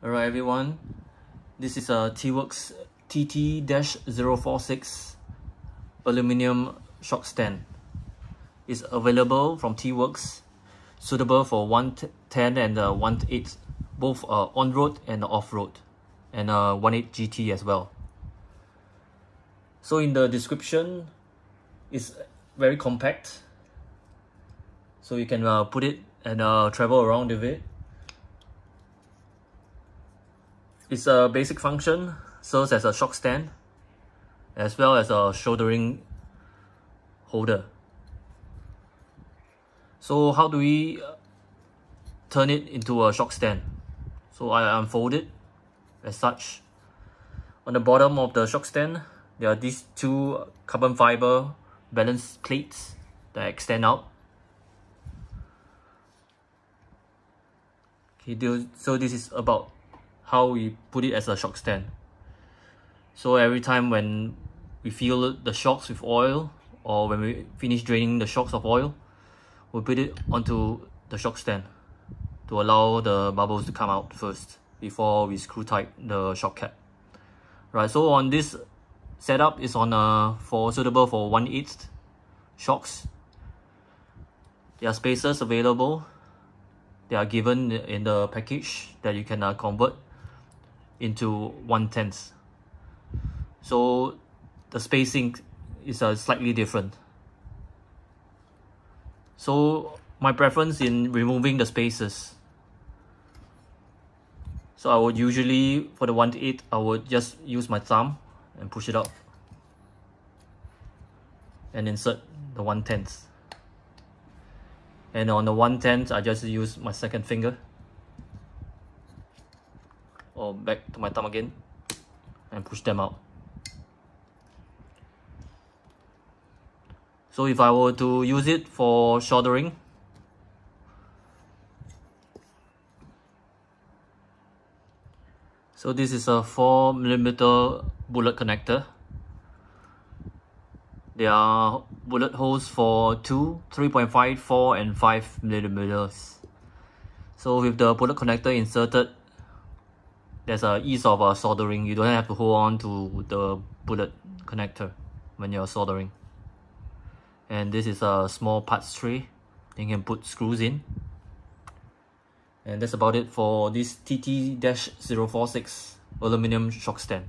Alright everyone, this is a T-Works TT-046 aluminum shock stand. It's available from T-Works, suitable for 110 and uh, 18, both uh, on-road and off-road, and uh, 18 GT as well. So in the description, it's very compact, so you can uh, put it and uh, travel around with it It's a basic function, serves as a shock stand, as well as a soldering holder. So how do we uh, turn it into a shock stand? So I unfold it as such. On the bottom of the shock stand, there are these two carbon fiber balance plates that extend out. Okay, so this is about how we put it as a shock stand. So every time when we fill the shocks with oil or when we finish draining the shocks of oil, we put it onto the shock stand to allow the bubbles to come out first before we screw tight the shock cap. Right, so on this setup is on a for suitable for 1 8 shocks. There are spacers available. They are given in the package that you can uh, convert into one tenth. So the spacing is uh, slightly different. So my preference in removing the spaces. So I would usually, for the 1 to 8, I would just use my thumb and push it up and insert the 1 tenth. And on the 1 tenth, I just use my second finger or back to my thumb again and push them out. So if I were to use it for soldering, so this is a 4 millimeter bullet connector. There are bullet holes for 2, 3.5, 4 and 5 millimeters. So with the bullet connector inserted there's a ease of uh, soldering. You don't have to hold on to the bullet connector when you're soldering. And this is a small parts tray. You can put screws in. And that's about it for this TT-046 aluminum shock stand.